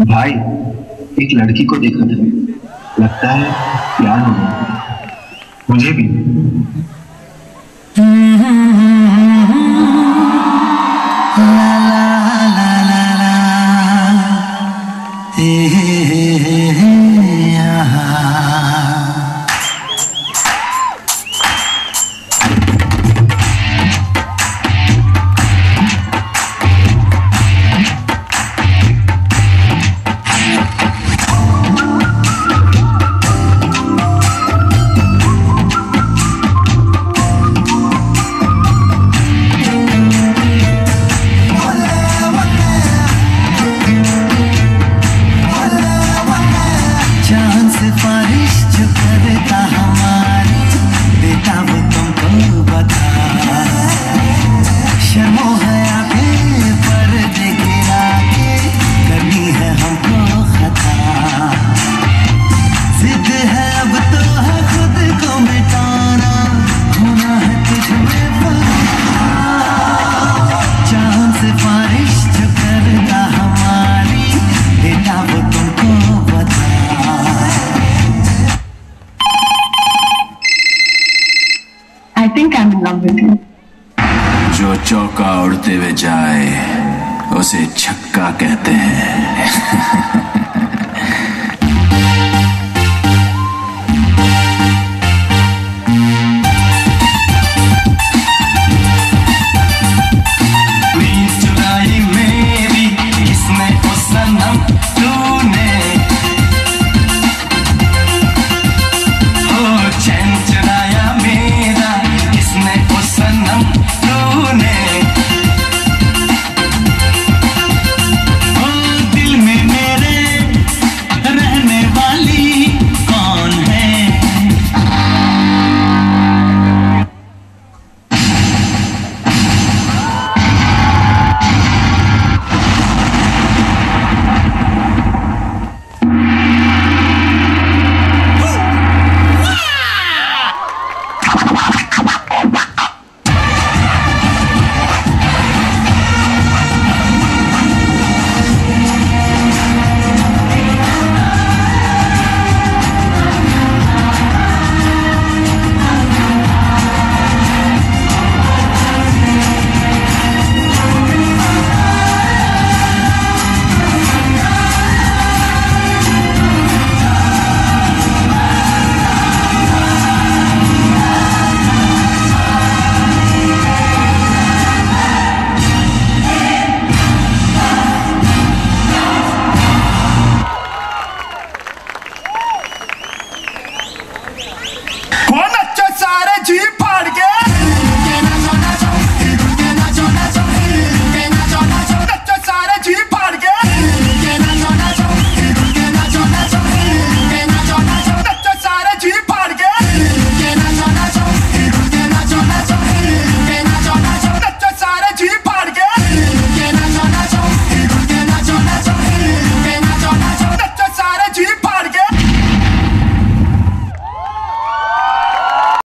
भाई एक लड़की को देखा था। लगता है प्यार हो गया। मुझे भी। हम्म, हम्म, हम्म। think I'm in love with you. जो चौका उड़ते हुए जाए उसे छक्का कहते हैं I'm para de